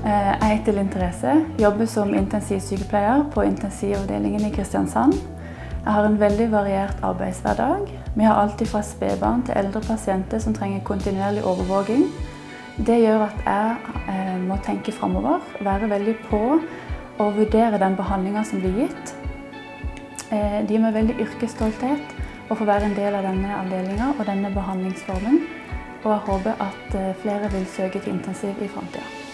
Eh, jeg heter Linn Therese, jobber som intensivsykepleier på intensivavdelingen i Kristiansand. Jeg har en veldig variert arbeidshverdag. Vi har alltid fra spedbarn til eldre pasienter som trenger kontinuerlig overvåking. Det gjør at jeg eh, må tenke framover, være veldig på og vurdere den behandlinga som blir gitt. Eh, Det gir meg veldig yrkesstolthet å få være en del av denne avdelinga og denne behandlingsformen. Og jeg håper at flere vil søke til intensiv i framtida.